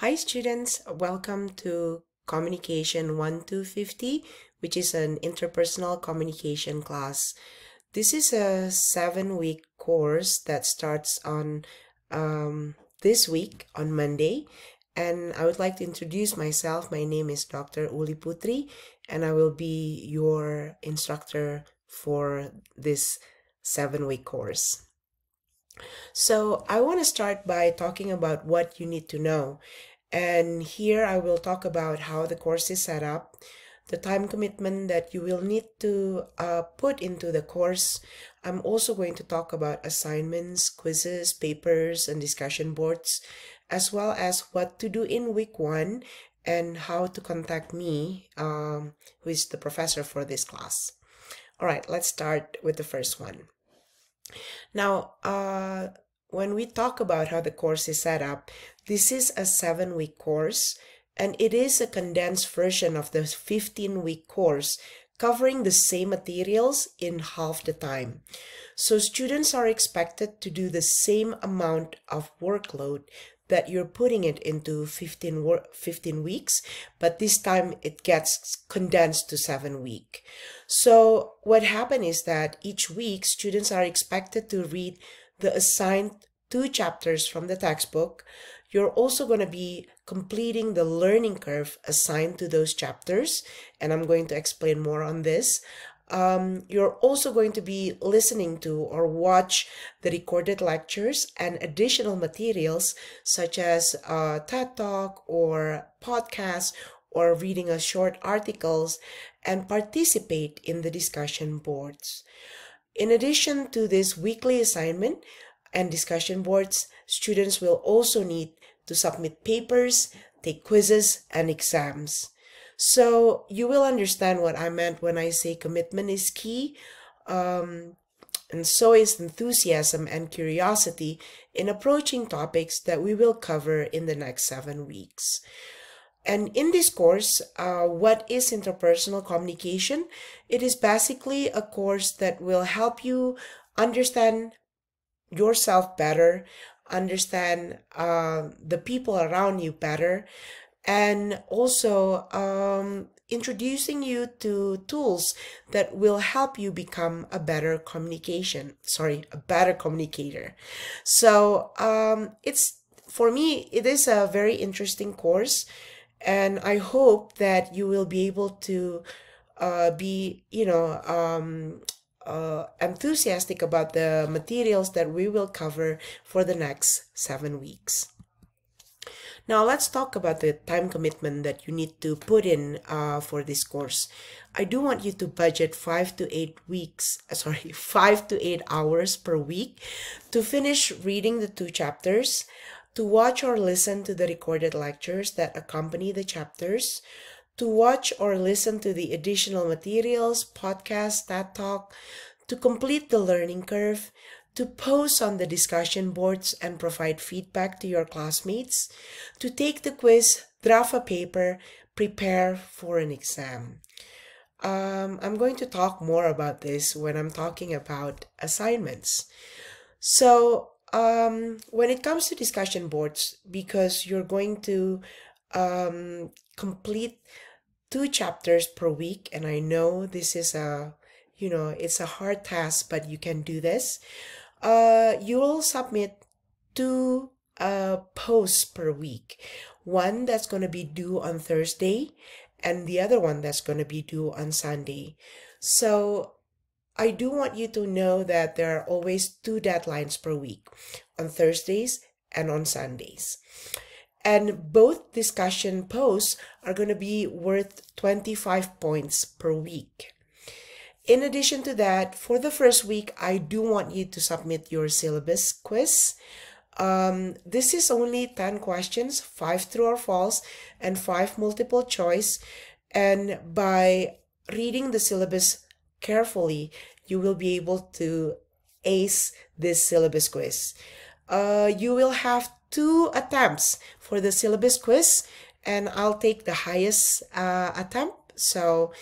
Hi students, welcome to Communication 1250, which is an interpersonal communication class. This is a seven week course that starts on um, this week on Monday. And I would like to introduce myself. My name is Dr. Uli Putri, and I will be your instructor for this seven week course. So I want to start by talking about what you need to know. And here I will talk about how the course is set up, the time commitment that you will need to uh, put into the course. I'm also going to talk about assignments, quizzes, papers, and discussion boards, as well as what to do in week one and how to contact me, um, who is the professor for this class. All right, let's start with the first one. Now, uh, when we talk about how the course is set up, this is a seven week course and it is a condensed version of the 15 week course covering the same materials in half the time. So students are expected to do the same amount of workload that you're putting it into 15, 15 weeks, but this time it gets condensed to seven week. So what happened is that each week students are expected to read the assigned two chapters from the textbook. You're also going to be completing the learning curve assigned to those chapters, and I'm going to explain more on this. Um, you're also going to be listening to or watch the recorded lectures and additional materials such as uh, TED Talk or podcast or reading a short articles and participate in the discussion boards. In addition to this weekly assignment and discussion boards, students will also need to submit papers, take quizzes, and exams. So you will understand what I meant when I say commitment is key. Um, and so is enthusiasm and curiosity in approaching topics that we will cover in the next seven weeks. And in this course, uh, what is interpersonal communication? It is basically a course that will help you understand yourself better, understand uh, the people around you better, and also um, introducing you to tools that will help you become a better communication sorry a better communicator. So um, it's for me it is a very interesting course and i hope that you will be able to uh, be you know um, uh, enthusiastic about the materials that we will cover for the next seven weeks now let's talk about the time commitment that you need to put in uh, for this course. I do want you to budget five to eight weeks, sorry, five to eight hours per week to finish reading the two chapters, to watch or listen to the recorded lectures that accompany the chapters, to watch or listen to the additional materials, podcasts, TED Talk, to complete the learning curve, to post on the discussion boards and provide feedback to your classmates, to take the quiz, draft a paper, prepare for an exam. Um, I'm going to talk more about this when I'm talking about assignments. So, um, when it comes to discussion boards, because you're going to um, complete two chapters per week, and I know this is a you know it's a hard task, but you can do this uh, you will submit two uh, posts per week. One that's going to be due on Thursday and the other one that's going to be due on Sunday. So I do want you to know that there are always two deadlines per week on Thursdays and on Sundays. And both discussion posts are going to be worth 25 points per week. In addition to that, for the first week, I do want you to submit your syllabus quiz. Um, this is only 10 questions, 5 true or false, and 5 multiple choice. And by reading the syllabus carefully, you will be able to ace this syllabus quiz. Uh, you will have two attempts for the syllabus quiz, and I'll take the highest uh, attempt. So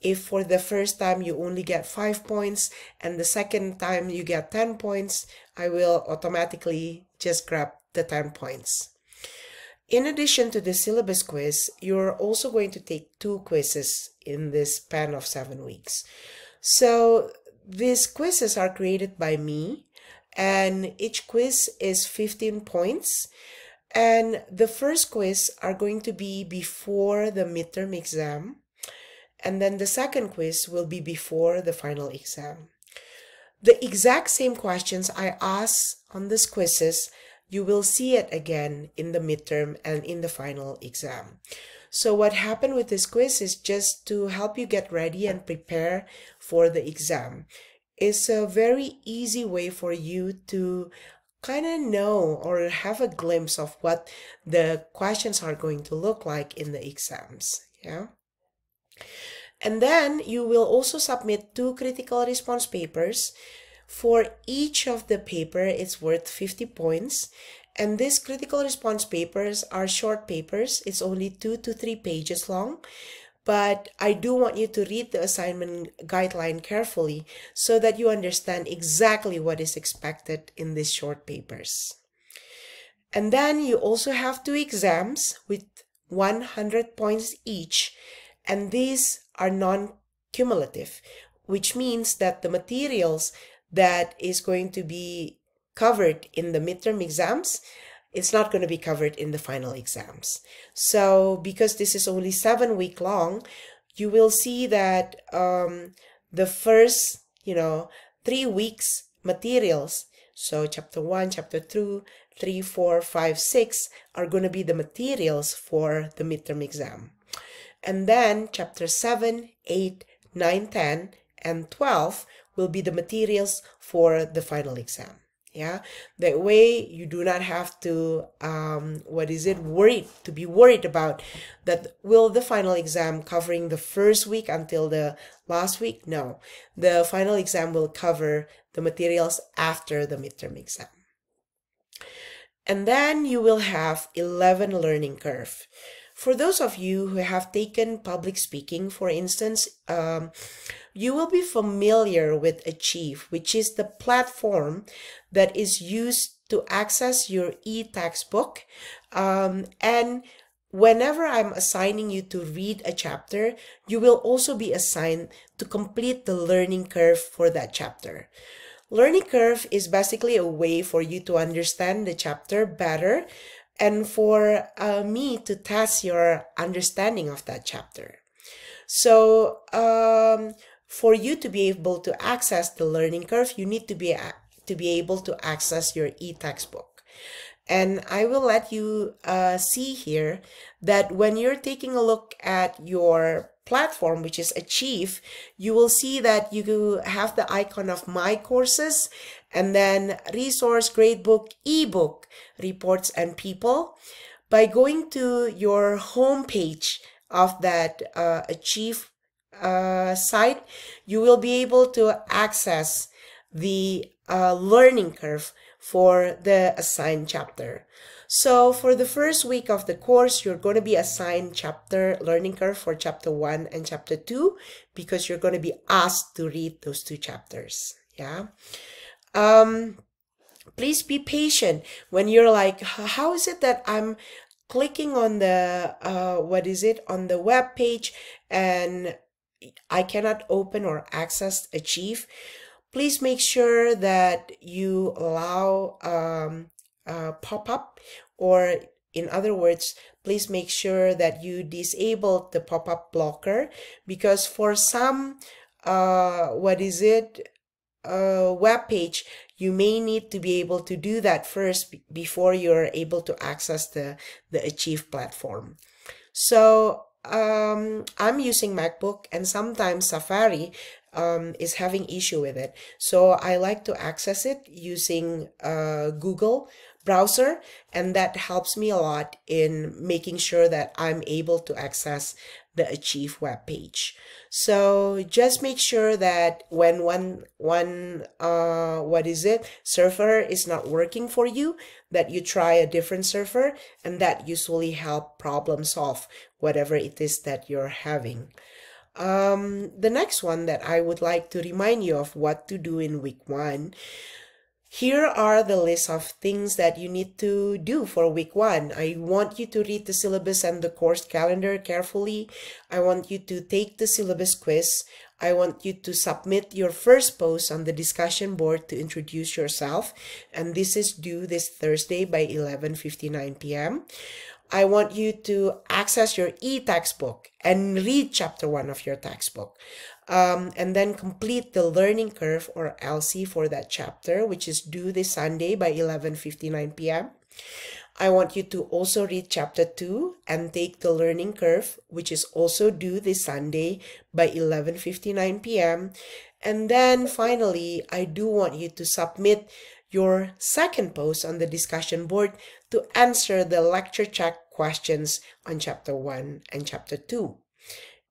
if for the first time you only get 5 points and the second time you get 10 points, I will automatically just grab the 10 points. in addition to the syllabus quiz, you're also going to take two quizzes in this span of seven weeks. So these quizzes are created by me and each quiz is 15 points. And the first quiz are going to be before the midterm exam. And then the second quiz will be before the final exam. The exact same questions I ask on these quizzes, you will see it again in the midterm and in the final exam. So what happened with this quiz is just to help you get ready and prepare for the exam. It's a very easy way for you to kind of know or have a glimpse of what the questions are going to look like in the exams. Yeah. And then you will also submit two critical response papers. For each of the paper, it's worth 50 points. And these critical response papers are short papers. It's only two to three pages long. But I do want you to read the assignment guideline carefully so that you understand exactly what is expected in these short papers. And then you also have two exams with 100 points each. And these are non-cumulative, which means that the materials that is going to be covered in the midterm exams it's not going to be covered in the final exams. So because this is only seven week long, you will see that um, the first, you know, three weeks materials, so chapter one, chapter two, three, four, five, six are going to be the materials for the midterm exam. And then chapter 7, 8, 9, 10, and 12 will be the materials for the final exam. Yeah, that way you do not have to, um, what is it, worried, to be worried about that will the final exam covering the first week until the last week? No, the final exam will cover the materials after the midterm exam. And then you will have 11 learning curve. For those of you who have taken public speaking, for instance, um, you will be familiar with Achieve, which is the platform that is used to access your e-textbook. Um, and whenever I'm assigning you to read a chapter, you will also be assigned to complete the learning curve for that chapter. Learning curve is basically a way for you to understand the chapter better and for uh, me to test your understanding of that chapter. So, um, for you to be able to access the learning curve, you need to be to be able to access your e-textbook. And I will let you uh, see here that when you're taking a look at your platform, which is Achieve, you will see that you have the icon of My Courses and then Resource, Gradebook, ebook, Reports, and People. By going to your home page of that uh, Achieve uh, site, you will be able to access the uh, learning curve for the assigned chapter. So for the first week of the course, you're going to be assigned chapter learning curve for chapter 1 and chapter 2 because you're going to be asked to read those two chapters. Yeah. Um, please be patient when you're like, how is it that I'm clicking on the, uh, what is it, on the web page and I cannot open or access Achieve, please make sure that you allow um, a pop-up or in other words, please make sure that you disable the pop-up blocker because for some, uh, what is it, uh, web page, you may need to be able to do that first before you're able to access the, the Achieve platform. So um, I'm using MacBook and sometimes Safari um, is having issue with it. So I like to access it using uh, Google browser and that helps me a lot in making sure that I'm able to access the Achieve web page. So just make sure that when one one uh what is it server is not working for you that you try a different server and that usually help problem solve whatever it is that you're having. Um, the next one that I would like to remind you of what to do in week one here are the list of things that you need to do for week one. I want you to read the syllabus and the course calendar carefully. I want you to take the syllabus quiz. I want you to submit your first post on the discussion board to introduce yourself. And this is due this Thursday by 11.59 p.m. I want you to access your e-textbook and read chapter one of your textbook. Um, and then complete the learning curve or LC for that chapter, which is due this Sunday by 11.59 p.m. I want you to also read chapter 2 and take the learning curve, which is also due this Sunday by 11.59 p.m. And then finally, I do want you to submit your second post on the discussion board to answer the lecture check questions on chapter 1 and chapter 2.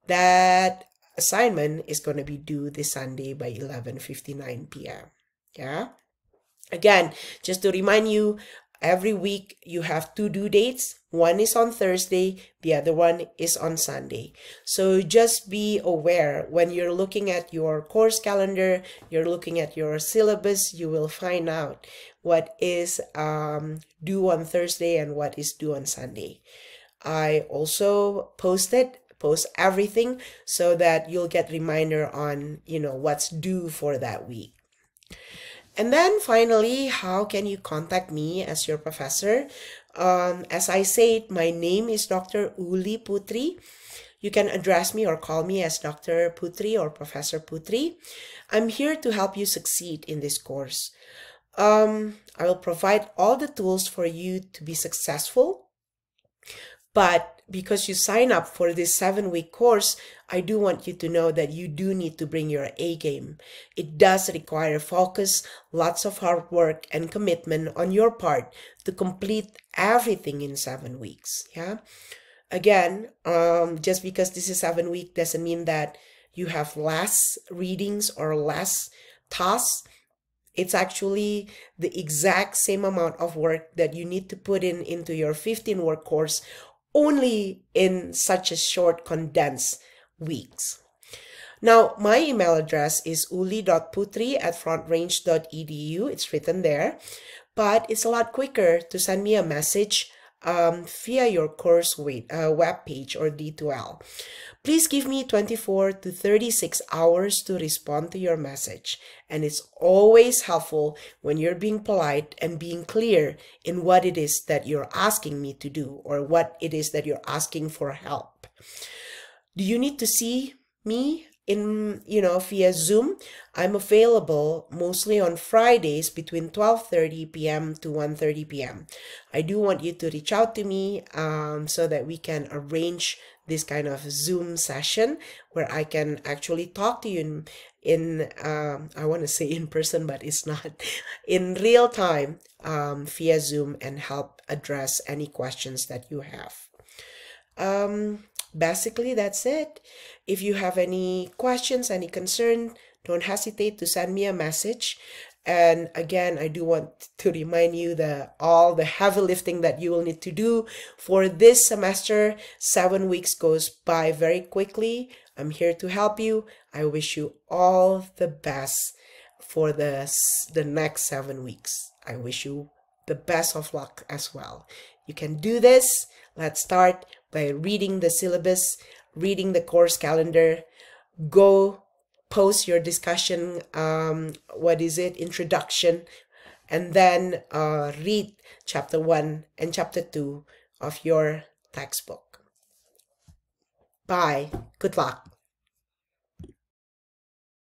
That assignment is going to be due this Sunday by 11:59 p.m. Yeah. Again, just to remind you, every week you have two due dates. One is on Thursday, the other one is on Sunday. So just be aware when you're looking at your course calendar, you're looking at your syllabus, you will find out what is um, due on Thursday and what is due on Sunday. I also posted post everything so that you'll get reminder on, you know, what's due for that week. And then finally, how can you contact me as your professor? Um, as I said, my name is Dr. Uli Putri. You can address me or call me as Dr. Putri or Professor Putri. I'm here to help you succeed in this course. Um, I will provide all the tools for you to be successful. But because you sign up for this seven week course, I do want you to know that you do need to bring your A game. It does require focus, lots of hard work and commitment on your part to complete everything in seven weeks. Yeah. Again, um, just because this is seven week doesn't mean that you have less readings or less tasks. It's actually the exact same amount of work that you need to put in into your 15 work course only in such a short condensed weeks. Now, my email address is uli.putri at frontrange.edu. It's written there, but it's a lot quicker to send me a message um, via your course wait, uh, web page or D2L. Please give me 24 to 36 hours to respond to your message. And it's always helpful when you're being polite and being clear in what it is that you're asking me to do or what it is that you're asking for help. Do you need to see me in you know via zoom i'm available mostly on fridays between 12:30 p.m. to 1:30 p.m. i do want you to reach out to me um, so that we can arrange this kind of zoom session where i can actually talk to you in in um, i want to say in person but it's not in real time um, via zoom and help address any questions that you have um, basically that's it. If you have any questions any concern don't hesitate to send me a message. And again i do want to remind you that all the heavy lifting that you will need to do for this semester. Seven weeks goes by very quickly. I'm here to help you. I wish you all the best for the the next seven weeks. I wish you the best of luck as well. You can do this. Let's start by reading the syllabus, reading the course calendar, go post your discussion, um, what is it, introduction, and then uh, read chapter 1 and chapter 2 of your textbook. Bye. Good luck.